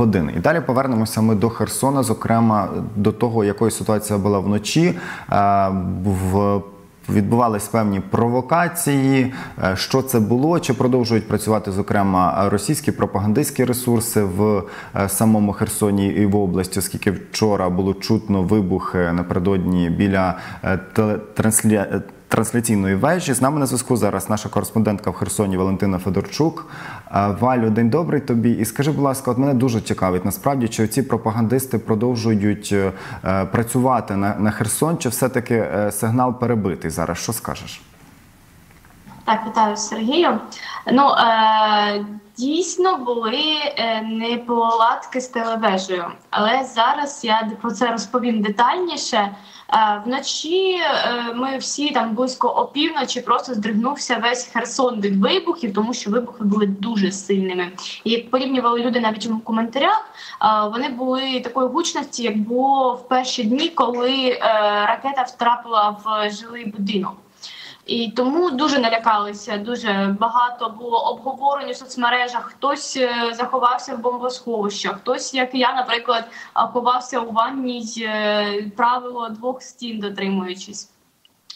Години і далі повернемося ми до Херсона, зокрема до того, якою ситуація була вночі. Е, в Відбувались певні провокації. Е, що це було? Чи продовжують працювати зокрема російські пропагандистські ресурси в е, самому Херсоні і в області, оскільки вчора було чутно вибухи напередодні біля трансля трансляційної вежі. З нами на зв'язку зараз наша кореспондентка в Херсоні Валентина Федорчук. Валю, день добрий тобі. І скажи, будь ласка, от мене дуже цікавить насправді, чи ці пропагандисти продовжують е, працювати на, на Херсон, чи все-таки е, сигнал перебитий зараз? Що скажеш? Так, вітаю Сергію. Ну е, дійсно були е, неполадки з телевежею, але зараз я про це розповім детальніше. Е, вночі е, ми всі там близько опівночі просто здригнувся весь Херсон від вибухів, тому що вибухи були дуже сильними. І як порівнювали люди навіть у коментарях, вони були такої гучності, як було в перші дні, коли ракета втрапила в жилий будинок. І тому дуже налякалися. Дуже багато було обговорень у соцмережах. Хтось е, заховався в бомбосховищах, хтось, як я, наприклад, ховався у ванній е, правило двох стін, дотримуючись.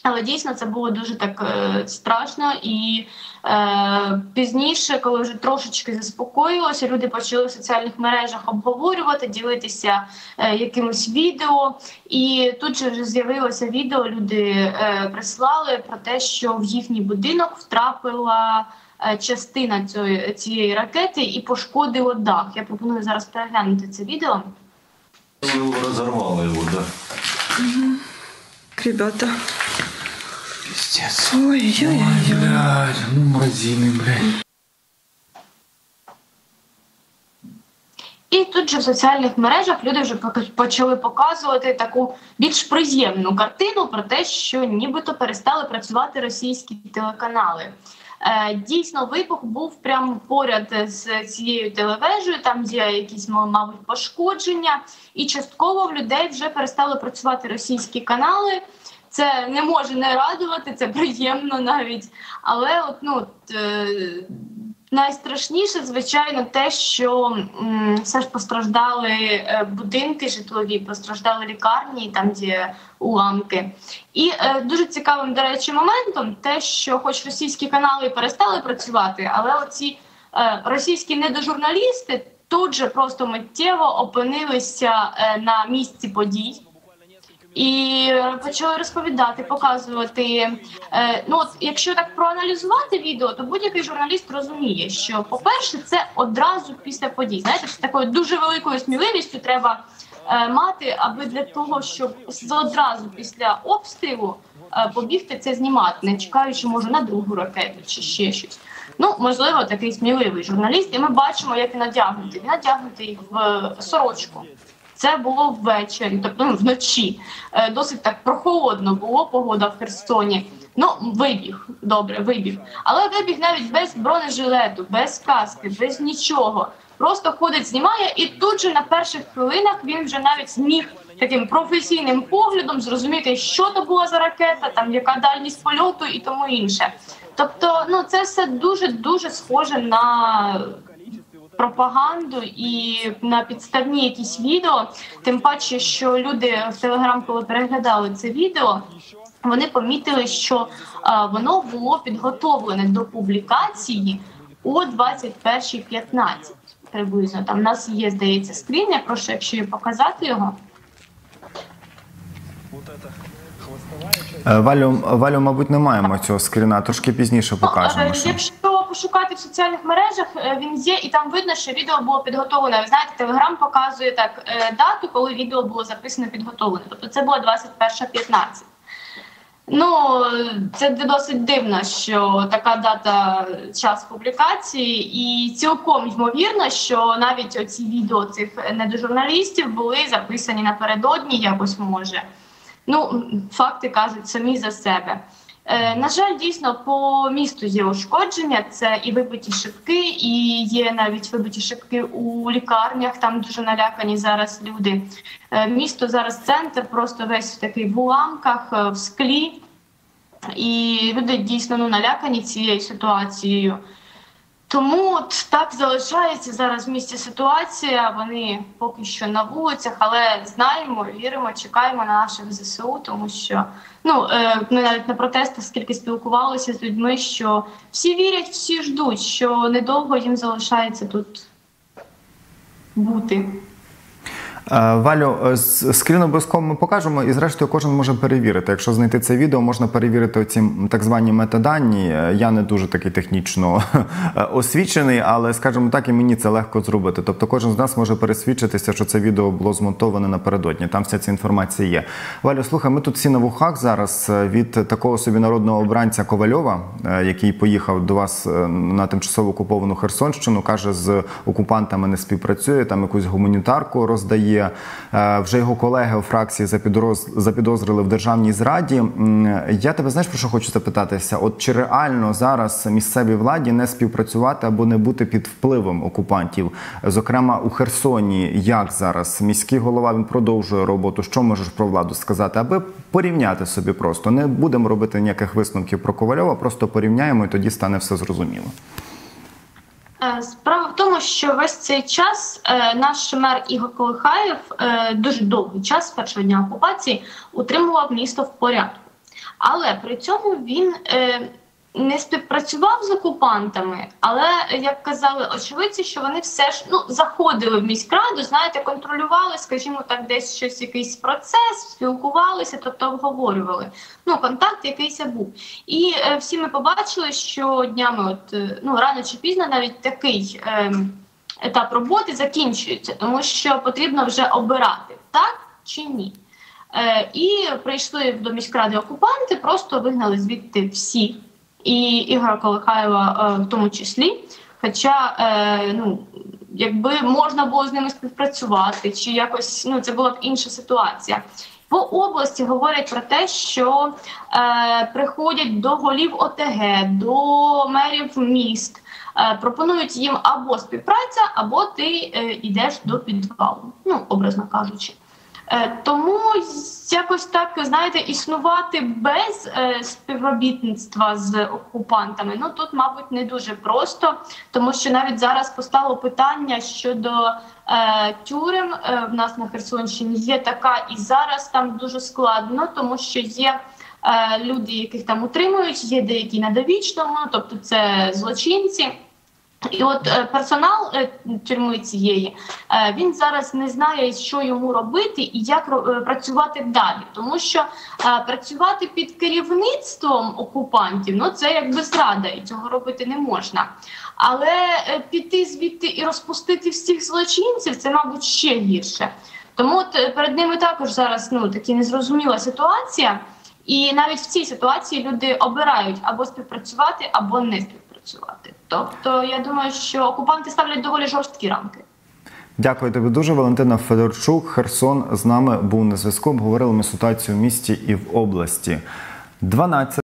Але дійсно це було дуже так е, страшно, і е, пізніше, коли вже трошечки заспокоїлося, люди почали в соціальних мережах обговорювати, ділитися е, якимось відео. І тут же вже з'явилося відео. Люди е, прислали про те, що в їхній будинок втрапила е, частина цієї, цієї ракети і пошкодило дах. Я пропоную зараз переглянути це відео. Розорвало його, так. Да. Угу. Ребята. Пиздец. Ой-ой-ой. Блядь, ну мразины, блядь. І тут же в соціальних мережах люди вже почали показувати таку більш приємну картину про те, що нібито перестали працювати російські телеканали. Е, дійсно, вибух був прямо поряд з цією телевежею. Там є якісь мабуть пошкодження, і частково в людей вже перестали працювати російські канали. Це не може не радувати, це приємно навіть. Але от ну е, найстрашніше, звичайно, те, що все ж постраждали е, будинки житлові, постраждали лікарні, там де уламки. І е, дуже цікавим, до речі, моментом те, що, хоч російські канали перестали працювати, але оці російські недожурналісти тут же просто миттєво опинилися на місці подій. І почали розповідати, показувати. Е, ну от якщо так проаналізувати відео, то будь-який журналіст розуміє, що по-перше, це одразу після подій. Знаєте, з такою дуже великою сміливістю треба е, мати, аби для того, щоб одразу після обстрілу е, побігти це знімати, не чекаючи, може, на другу ракету чи ще щось. Ну, можливо, такий сміливий журналіст, і ми бачимо, як він одягнутий. Він одягнутий в сорочку. Це було ввечері, тобто вночі. Е, досить так прохолодно було погода в Херсоні. Ну, вибіг, добре, вибіг. Але вибіг навіть без бронежилету, без каски, без нічого. Просто ходить, знімає, і тут же на перших хвилинах він вже навіть зміг таким професійним поглядом зрозуміти, що то була за ракета, там яка дальність польоту і тому інше. Тобто, ну це все дуже дуже схоже на пропаганду і на підставні якісь відео. Тим паче, що люди в Телеграм, коли переглядали це відео, вони помітили, що а, воно було підготовлене до публікації о 21.15 приблизно. Там в нас є, здається, скрін. Я прошу, якщо її показати його. Е, Валю, Валю, мабуть, не маємо цього скріна, трошки пізніше покажемо. Е, якщо пошукати в соціальних мережах, е, він є, і там видно, що відео було підготовлене. Ви знаєте, телеграм показує так дату, коли відео було записано підготовлене. Тобто це було 21.15. Ну, це досить дивно, що така дата час публікації, і цілком ймовірно, що навіть оці відео цих недожурналістів були записані напередодні, якось може. Ну, факти кажуть самі за себе. Е, на жаль, дійсно по місту є ушкодження. Це і вибиті шибки, і є навіть вибиті шибки у лікарнях. Там дуже налякані зараз люди. Е, місто зараз центр, просто весь такий в уламках, е, в склі, і люди дійсно ну налякані цією ситуацією. Тому так залишається зараз в місті ситуація. Вони поки що на вулицях, але знаємо, віримо, чекаємо на наших ЗСУ, тому що ну е, ми навіть на протестах скільки спілкувалися з людьми, що всі вірять, всі ждуть, що недовго їм залишається тут бути. Е, Валю, е, скрін обов'язково ми покажемо, і зрештою кожен може перевірити. Якщо знайти це відео, можна перевірити оці так звані метадані. Е, Я не дуже такий технічно освічений, але скажімо так, і мені це легко зробити. Тобто кожен з нас може пересвідчитися, що це відео було змонтоване напередодні. Там вся ця інформація є. Валю, слухай, ми тут всі на вухах зараз від такого собі народного обранця Ковальова, який поїхав до вас на тимчасово окуповану Херсонщину, каже, з окупантами не співпрацює, там якусь гуманітарку роздає. Е, Вже його колеги у фракції запідозрили в державній зраді. Я тебе знаєш про що хочу запитатися? От чи реально зараз місцевій владі не співпрацювати або не бути під впливом окупантів? Зокрема, у Херсоні, як зараз міський голова він продовжує роботу? Що можеш про владу сказати? Аби порівняти собі просто не будемо робити ніяких висновків про Ковальова, просто порівняємо і тоді стане все зрозуміло. Е, Справа в тому, що весь цей час е, наш мер Ігор Колихаєв е, дуже довгий час першого дня окупації утримував місто в порядку. Але при цьому він не співпрацював з окупантами, але як казали очевидці, що вони все ж ну заходили в міськраду, знаєте, контролювали, скажімо так, десь щось, якийсь процес, спілкувалися, тобто обговорювали. Ну, контакт якийсь був. І е, всі ми побачили, що днями, от е, ну рано чи пізно, навіть такий е, етап роботи закінчується, тому що потрібно вже обирати так чи ні. Е, і прийшли до міськради окупанти, просто вигнали звідти всі, і Ігора Колихаєва е, в тому числі. Хоча е, ну, якби можна було з ними співпрацювати, чи якось ну, це була б інша ситуація. По області говорять про те, що е, приходять до голів ОТГ, до мерів міст, е, пропонують їм або співпраця, або ти е, йдеш до підвалу, ну образно кажучи. Е, Тому якось так знаєте, існувати без е, співробітництва з окупантами. Ну тут, мабуть, не дуже просто, тому що навіть зараз постало питання щодо е, тюрем. В нас на Херсонщині є така, і зараз там дуже складно, тому що є. Люди, яких там утримують, є деякі на довічному, тобто це злочинці. І от е, персонал е, тюрми цієї е, він зараз не знає, що йому робити і як працювати далі, тому що працювати під керівництвом окупантів ну це якби зрада, і цього робити не можна. Але піти звідти і розпустити всіх злочинців це, мабуть, ще гірше. Тому от перед ними також зараз ну такі незрозуміла ситуація, і навіть в цій ситуації люди обирають або співпрацювати, або не співпрацювати. Тобто, я думаю, що окупанти ставлять доволі жорсткі рамки. Дякую тобі дуже. Валентина Федорчук, Херсон з нами був на зв'язку. Обговорили ми ситуацію в місті і в області. 12